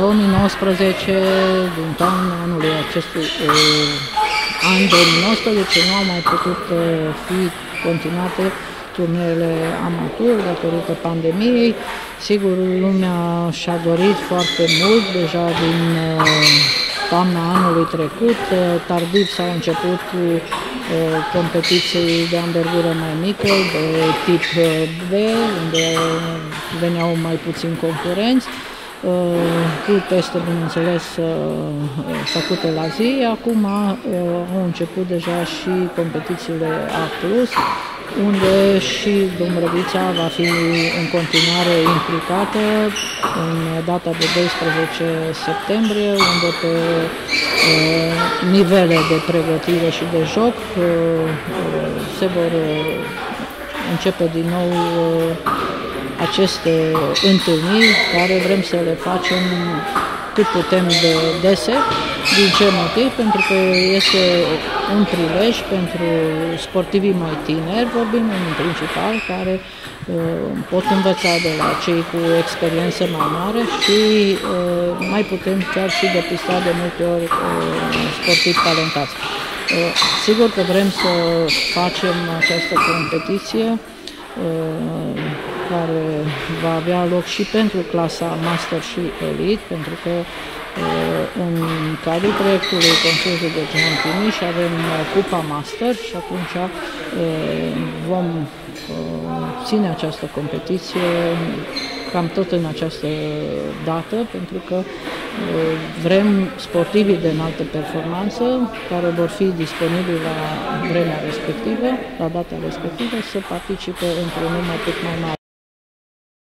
2019, din toamna anului acestui uh, an 2019, nu au mai putut uh, fi continuate turneele amatur datorită pandemiei. Sigur, lumea și-a dorit foarte mult deja din uh, toamna anului trecut. Uh, tardiv s-au început cu uh, competiții de anvergură mai mică, de tip B, unde veneau mai puțin concurenți cu teste, bineînțeles, făcute la zi. Acum au început deja și competițiile A+, unde și Dumbrăvița va fi în continuare implicată în data de 12 septembrie, unde pe nivele de pregătire și de joc se vor începe din nou aceste întâlniri care vrem să le facem cât putem de dese. Din ce motiv? Pentru că este un prilej pentru sportivii mai tineri, vorbim în principal, care uh, pot învăța de la cei cu experiență mai mare și uh, mai putem chiar și depista de multe ori uh, sportivi talentați. Uh, sigur că vrem să facem această competiție uh, care va avea loc și pentru clasa Master și Elite, pentru că uh, în cadrul proiectului Consiliului Județean Timiș avem uh, Cupa Master și atunci uh, vom ține această competiție cam tot în această dată, pentru că vrem sportivii de înaltă performanță care vor fi disponibili la vremea respectivă, la data respectivă, să participe într-un număr cât mai mare.